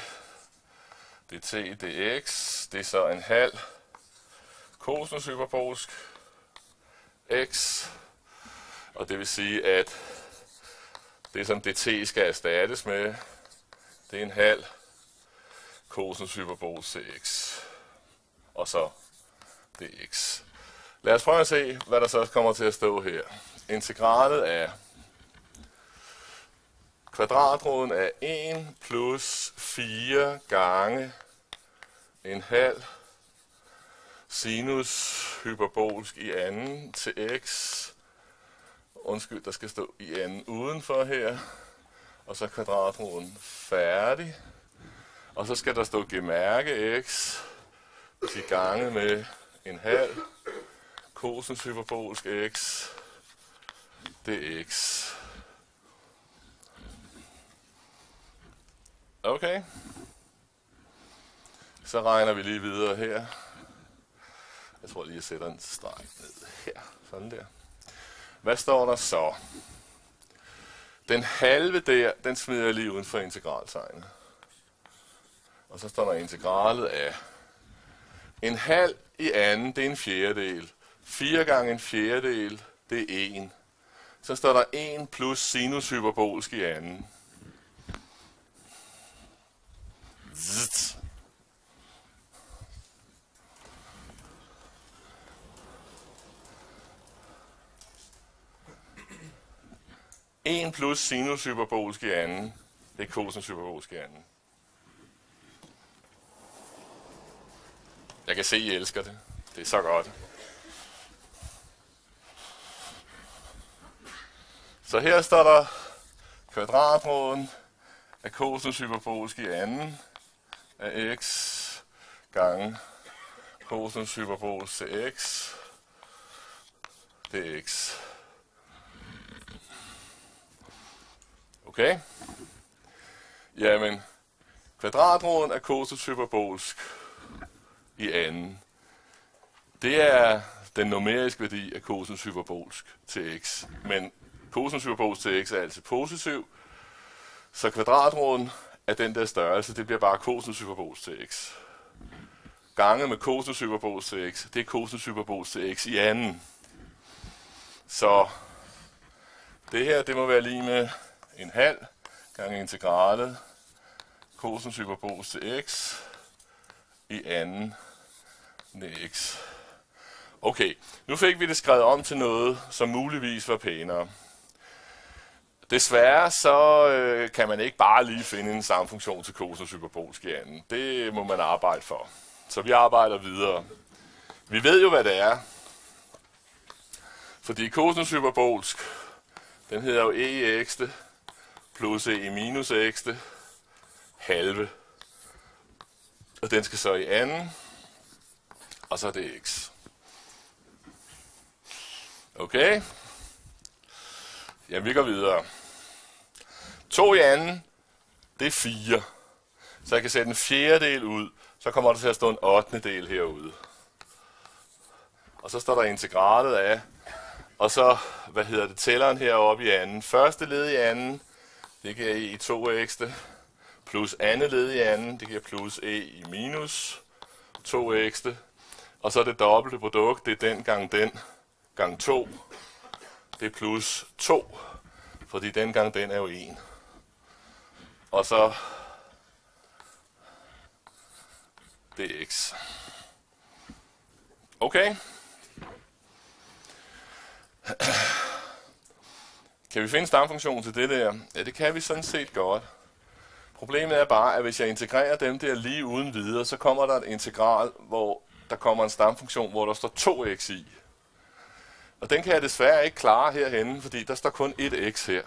dt, dx. Det er så en halv cosinus hyperbolsk x. Og det vil sige, at det som dt skal erstattes med, det er en halv cosinus hyperbolsk x. Og så dx. Lad os prøve at se, hvad der så kommer til at stå her. Integralet af kvadratroden af 1 plus 4 gange en halv sinus hyperbolsk i anden til x. Undskyld, der skal stå i anden udenfor her. Og så kvadratroden færdig. Og så skal der stå gemærke x til gange med en halv cosinus hyperbolsk x dx. Okay. Så regner vi lige videre her. Jeg tror lige, jeg sætter en streg ned her. Sådan der. Hvad står der så? Den halve der, den smider jeg lige uden for integraltegnet. Og så står der integralet af en halv i anden, det er en fjerdedel. 4 gange en fjerdedel, det er 1. Så står der 1 plus sinus hyperbolsk i anden. Zzzt. 1 plus sinus hyperbolsk i anden, det er cosinus hyperbolsk i anden. Jeg kan se, I elsker det. Det er så godt. Så her står der kvadratroden af cosinus hyperbolsk i anden af x gange cosinus hyperbolsk til x dx. Okay? Jamen, kvadratroden af cosinus hyperbolsk i anden. Det er den numeriske værdi af cosinus hyperbolsk til x. Men cosinus hyperbolsk til x er altid positiv, så kvadratroden af den der størrelse, det bliver bare cosinus hyperbolsk til x. Gange med cosinus hyperbolsk til x, det er cosinus hyperbolsk til x i anden. Så det her, det må være lige med en halv gange integralet cosinus hyperbolsk til x i anden med x. Okay, nu fik vi det skrevet om til noget, som muligvis var pænere. Desværre så øh, kan man ikke bare lige finde en samme funktion til cosinus hyperbolsk i anden. Det må man arbejde for. Så vi arbejder videre. Vi ved jo, hvad det er. Fordi cosinus hyperbolsk, den hedder jo e i x plus e i minus x halve. Og den skal så i anden, og så er det x. Okay? Jamen, vi går videre. 2 i anden, det er 4. Så jeg kan sætte en fjerdedel ud, så kommer der til at stå en 8. del herude. Og så står der integralet af, og så, hvad hedder det, tælleren heroppe i anden. Første led i anden, det giver e i 2x, plus andet led i anden, det giver plus e i minus 2x, og så det dobbelte produkt, det er den gang den, gang 2, det er plus 2, fordi den gang den er jo 1. Og så dx. Okay? Kan vi finde stamfunktionen til det der? Ja, det kan vi sådan set godt. Problemet er bare, at hvis jeg integrerer dem der lige uden videre, så kommer der et integral, hvor der kommer en stamfunktion, hvor der står 2x i. Og den kan jeg desværre ikke klare herhenne, fordi der står kun 1x her.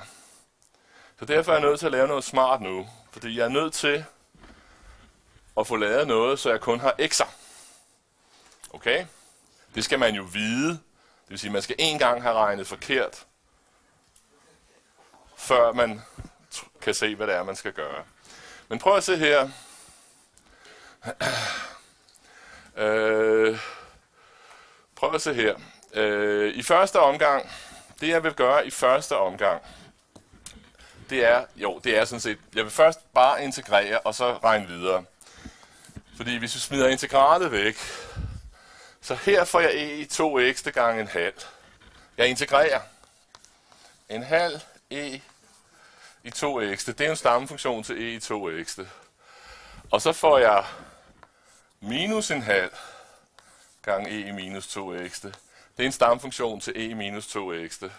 Så derfor er jeg nødt til at lave noget smart nu. Fordi jeg er nødt til at få lavet noget, så jeg kun har x'er. Okay? Det skal man jo vide. Det vil sige, at man skal en gang have regnet forkert, før man kan se, hvad det er, man skal gøre. Men prøv at se her. øh, prøv at se her. Øh, I første omgang, det jeg vil gøre i første omgang, det er, jo, det er sådan set, jeg vil først bare integrere, og så regne videre. Fordi hvis vi smider integralet væk, så her får jeg e i 2x gange en halv. Jeg integrerer. En halv e i 2x. Det er en stammefunktion til e i 2x. Og så får jeg minus en halv gange e i minus 2x. Det er en stammefunktion til e i minus 2x.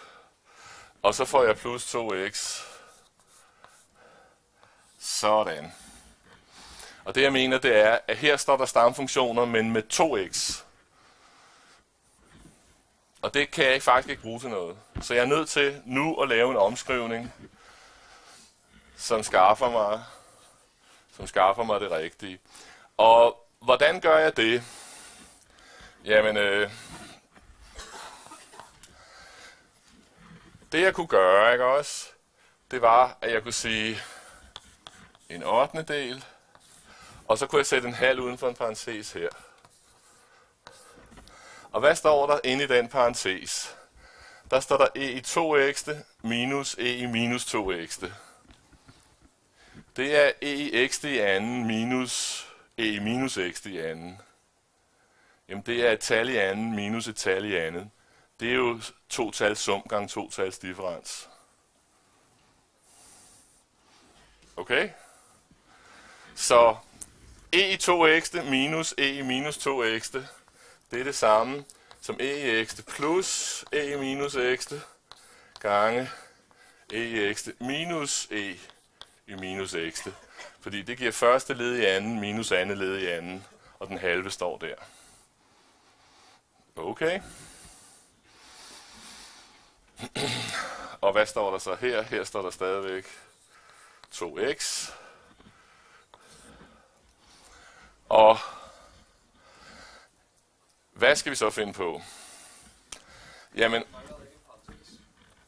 Og så får jeg plus 2x. Sådan. Og det jeg mener, det er, at her står der stamfunktioner, men med 2x. Og det kan jeg faktisk ikke bruge til noget. Så jeg er nødt til nu at lave en omskrivning, som skaffer mig, som skaffer mig det rigtige. Og hvordan gør jeg det? Jamen, øh, det jeg kunne gøre, ikke også, det var, at jeg kunne sige en 8. del, og så kunne jeg sætte en halv uden for en parentes her. Og hvad står der inde i den parentes? Der står der e i 2x minus e i minus 2x. Det er e i x i anden minus e i minus x i anden. Jamen det er et tal i anden minus et tal i andet. Det er jo to tals sum gange to tals differens. Okay? Så e i 2x minus e i minus 2x, det er det samme som e i x plus e i minus x gange e i x minus e i minus x. Fordi det giver første led i anden minus andet led i anden, og den halve står der. Okay. Og hvad står der så her? Her står der stadigvæk 2x. Og hvad skal vi så finde på? Jamen,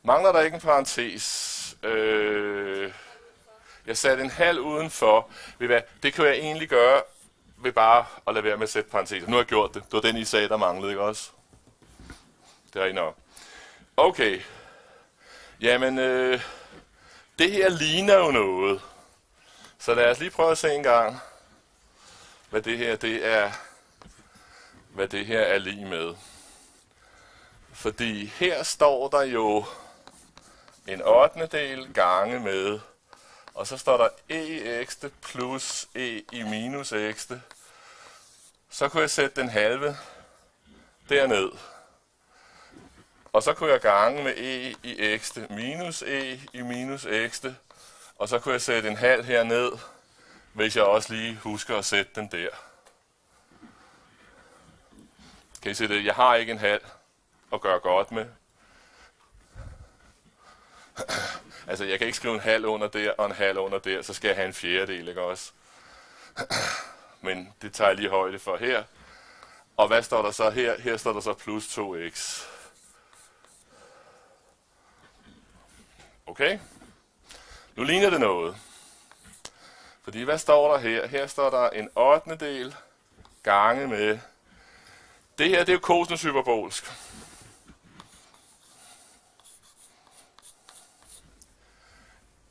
mangler der ikke en parentes? Øh, jeg satte en halv udenfor. Ved hvad? Det kan jeg egentlig gøre ved bare at lade være med at sætte parenteser. Nu har jeg gjort det. Det var den, I sagde, der manglede, ikke også? Det er nok. Okay. Jamen, øh, det her ligner jo noget. Så lad os lige prøve at se en gang, hvad det her det er, hvad det her er lige med. Fordi her står der jo en 8. del gange med, og så står der e x plus e i minus x. Så kunne jeg sætte den halve derned. Og så kunne jeg gange med e i x minus e i minus x. Og så kunne jeg sætte en halv herned, hvis jeg også lige husker at sætte den der. Kan I se det? Jeg har ikke en halv at gøre godt med. altså, jeg kan ikke skrive en halv under der og en halv under der, så skal jeg have en fjerdedel, ikke også? Men det tager jeg lige højde for her. Og hvad står der så her? Her står der så plus 2x. Okay? Nu ligner det noget. Fordi hvad står der her? Her står der en 8. del gange med... Det her, det er jo kosinus hyperbolsk.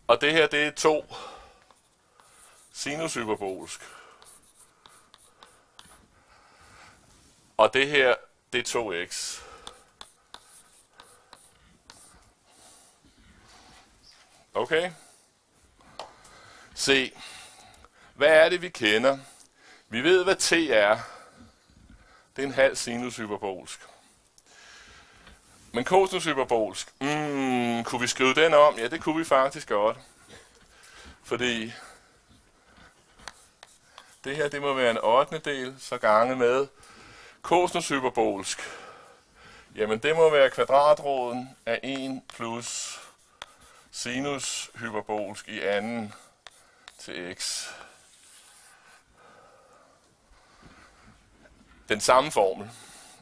Og det her, det er 2 sinus hyperbolsk. Og det her, det er 2x. Okay? Se, hvad er det, vi kender? Vi ved, hvad t er. det er en halv sinus hyperbolsk. Men cosinus hyperbolsk, mm, kunne vi skrive den om? Ja, det kunne vi faktisk godt. Fordi det her, det må være en 8. del, så gange med cosinus hyperbolsk. Jamen, det må være kvadratroden af 1 plus sinus hyperbolsk i anden til x. Den samme formel.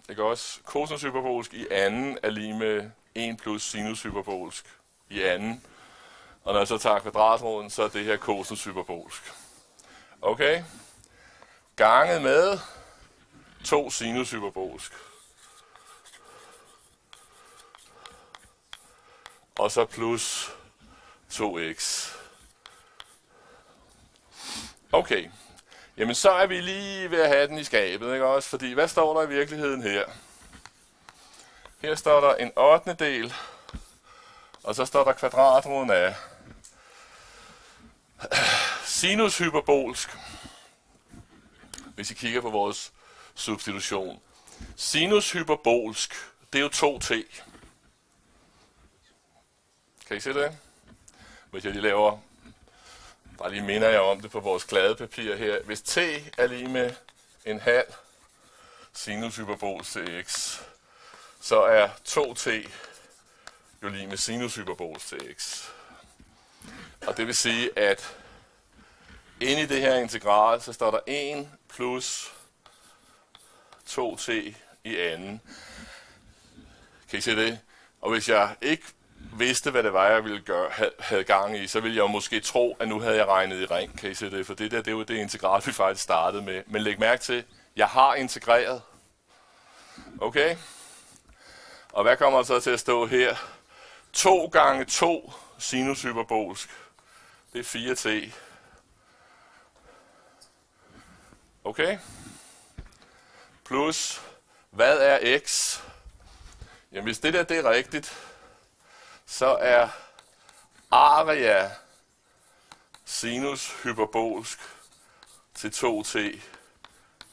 Ikke også? Cosinus hyperbolsk i anden er lige med 1 plus sinus hyperbolsk i anden. Og når jeg så tager kvadratroden, så er det her cosinus hyperbolsk. Okay? Ganget med 2 sinus hyperbolsk. Og så plus 2x. Okay. Jamen så er vi lige ved at have den i skabet, ikke også? Fordi hvad står der i virkeligheden her? Her står der en 8. del, og så står der kvadratroden af sinus hyperbolsk. Hvis I kigger på vores substitution. Sinus hyperbolsk, det er jo 2t. Kan I se det? Hvis jeg lige laver, bare lige minder jeg om det på vores kladepapir her. Hvis t er lige med en halv sinus hyperbol til x, så er 2t jo lige med sinus hyperbol til x. Og det vil sige, at inde i det her integral, så står der 1 plus 2t i anden. Kan I se det? Og hvis jeg ikke vidste, hvad det var, jeg ville gøre, havde gang i, så ville jeg måske tro, at nu havde jeg regnet i ring. Kan I se det? For det der, det er jo det integral, vi faktisk startede med. Men læg mærke til, jeg har integreret. Okay? Og hvad kommer så til at stå her? 2 gange 2 sinus hyperbolsk. Det er 4t. Okay? Plus, hvad er x? Jamen hvis det der det er rigtigt, så er area sinus hyperbolsk til 2t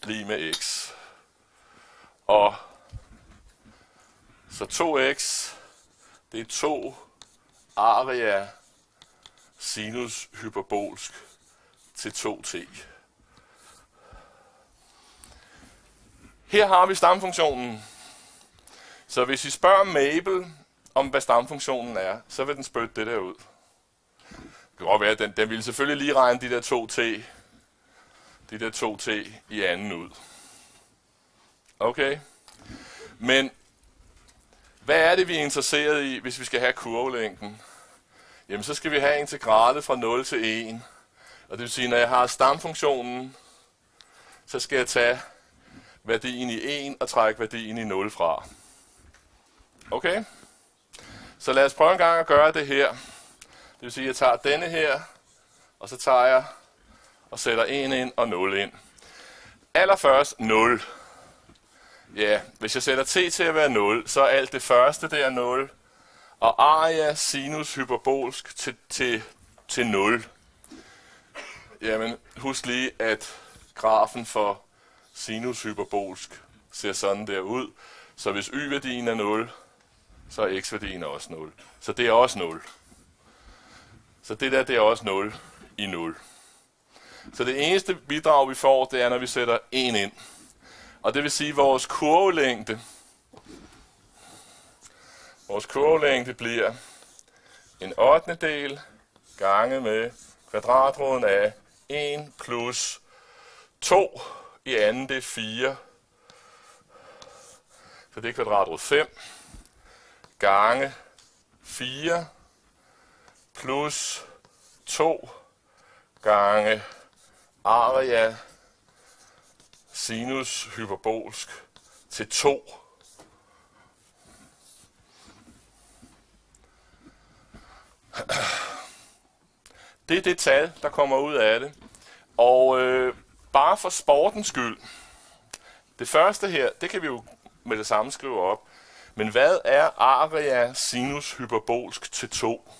lige med x. Og så 2x, det er 2 area sinus hyperbolsk til 2t. Her har vi stamfunktionen. Så hvis I spørger Mabel, om hvad stamfunktionen er, så vil den spytte det der ud. Det kan godt være, at den, den vil selvfølgelig lige regne de der 2t, de der 2t i anden ud. Okay? Men hvad er det, vi er interesseret i, hvis vi skal have kurvelængden? Jamen, så skal vi have integralet fra 0 til 1. Og det vil sige, når jeg har stamfunktionen, så skal jeg tage værdien i 1 og trække værdien i 0 fra. Okay? Så lad os prøve en gang at gøre det her. Det vil sige, at jeg tager denne her, og så tager jeg og sætter 1 ind og 0 ind. Allerførst 0. Ja, hvis jeg sætter t til at være 0, så er alt det første der 0, og area sinus hyperbolsk til, til, til 0. Jamen, husk lige, at grafen for sinus hyperbolsk ser sådan der ud. Så hvis y-værdien er 0, så er x-værdien også 0. Så det er også 0. Så det der, det er også 0 i 0. Så det eneste bidrag, vi får, det er, når vi sætter 1 ind. Og det vil sige, at vores kurvelængde, vores kurvelængde bliver en 8. del gange med kvadratroden af 1 plus 2 i anden, det er 4. Så det er kvadratrod 5 gange 4 plus 2 gange area sinus hyperbolsk til 2. Det er det tal, der kommer ud af det. Og øh, bare for sportens skyld, det første her, det kan vi jo med det samme skrive op. Men hvad er area sinus hyperbolsk til 2?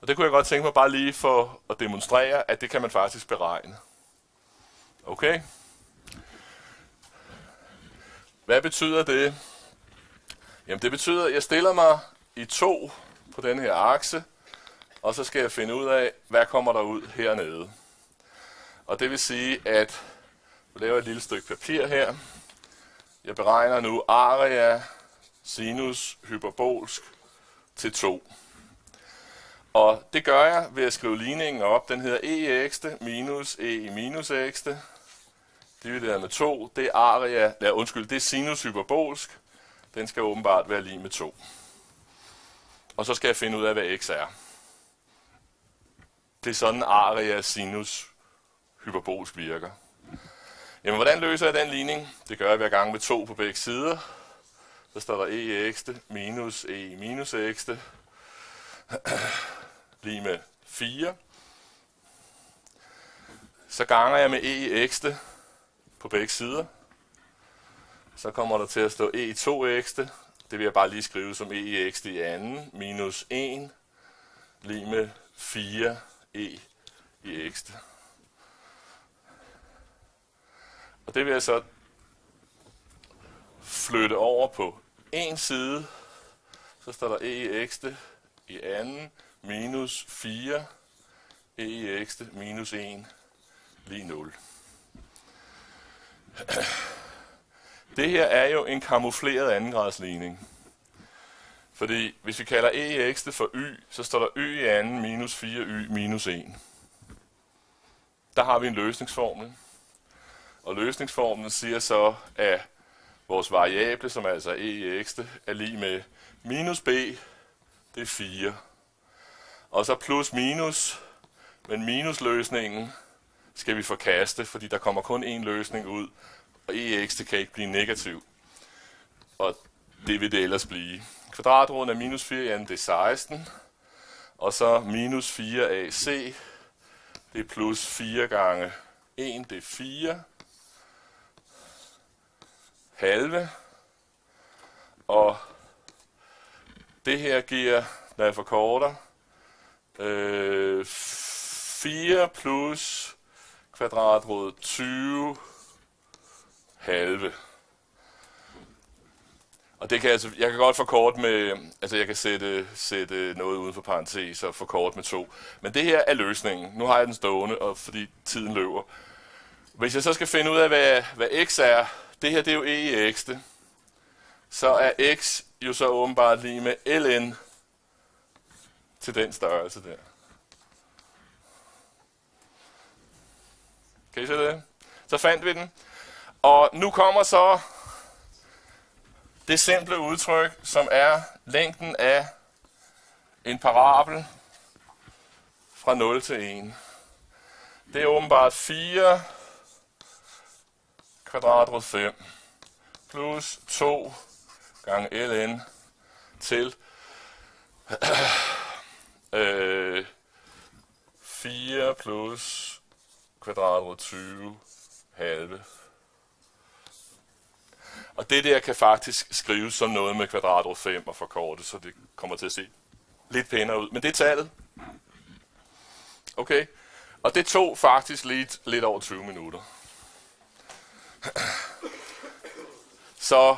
Og det kunne jeg godt tænke mig bare lige for at demonstrere, at det kan man faktisk beregne. Okay? Hvad betyder det? Jamen det betyder, at jeg stiller mig i to på den her akse, og så skal jeg finde ud af, hvad kommer der ud hernede. Og det vil sige, at jeg laver et lille stykke papir her. Jeg beregner nu area sinus hyperbolsk til 2. Og det gør jeg ved at skrive ligningen op. Den hedder e i x minus e i minus x divideret med 2. Det er area, ja, undskyld, det er sinus hyperbolsk. Den skal åbenbart være lige med 2. Og så skal jeg finde ud af, hvad x er. Det er sådan area sinus hyperbolsk virker. Jamen, hvordan løser jeg den ligning? Det gør jeg hver gang med 2 på begge sider. Så står der e i x minus e i minus x lige med 4. Så ganger jeg med e i x på begge sider. Så kommer der til at stå e i 2x. Det vil jeg bare lige skrive som e i x i anden minus 1 lige med 4 e i x. Og det vil jeg så flytte over på en side. Så står der e i x'te i anden minus 4 e i x'te minus 1 lige 0. Det her er jo en kamufleret andengradsligning. Fordi hvis vi kalder e i x'te for y, så står der y i anden minus 4y minus 1. Der har vi en løsningsformel. Og løsningsformlen siger så, at vores variable, som er altså e i x, er lige med minus b, det er 4. Og så plus minus, men minusløsningen skal vi forkaste, fordi der kommer kun én løsning ud, og e x kan ikke blive negativ. Og det vil det ellers blive. Kvadratroden er minus 4 i anden, det er 16, og så minus 4 AC, det er plus 4 gange 1, det er 4, halve, og det her giver, når jeg forkorter, øh, 4 plus kvadratrod 20 halve. Og det kan altså, jeg kan godt forkorte med, altså jeg kan sætte, sætte noget uden for parentes og forkorte med to. Men det her er løsningen. Nu har jeg den stående, og fordi tiden løber. Hvis jeg så skal finde ud af, hvad, hvad x er, det her det er jo e i x, det. så er x jo så åbenbart lige med ln til den størrelse der. Kan I se det? Så fandt vi den. Og nu kommer så det simple udtryk, som er længden af en parabel fra 0 til 1. Det er åbenbart 4 kvadratrod 5 plus 2 gange ln til øh, 4 plus kvadratrod 20 halve. Og det der kan faktisk skrives som noget med kvadratrod 5 og forkorte, så det kommer til at se lidt pænere ud. Men det er tallet. Okay? Og det tog faktisk lidt, lidt over 20 minutter. Så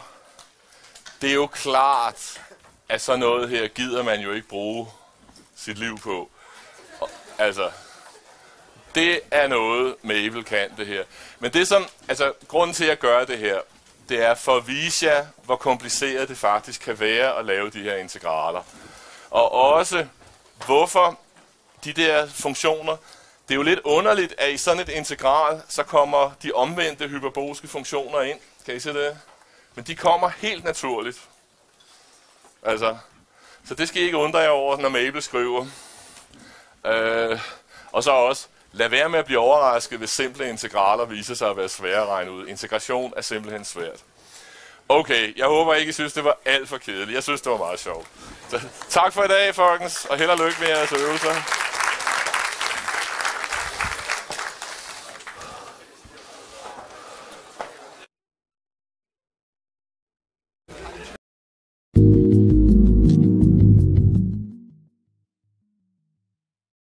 det er jo klart, at sådan noget her gider man jo ikke bruge sit liv på. Altså, det er noget, Mabel kan, det her. Men det som, altså, grunden til at gøre det her, det er for at vise jer, hvor kompliceret det faktisk kan være at lave de her integraler. Og også, hvorfor de der funktioner, det er jo lidt underligt, at i sådan et integral, så kommer de omvendte hyperboliske funktioner ind. Kan I se det? Men de kommer helt naturligt. Altså, så det skal I ikke undre jer over, når Mabel skriver. Øh, og så også, lad være med at blive overrasket, hvis simple integraler viser sig at være svære at regne ud. Integration er simpelthen svært. Okay, jeg håber ikke, I synes, det var alt for kedeligt. Jeg synes, det var meget sjovt. Så, tak for i dag, folkens, og held og lykke med jeres øvelser.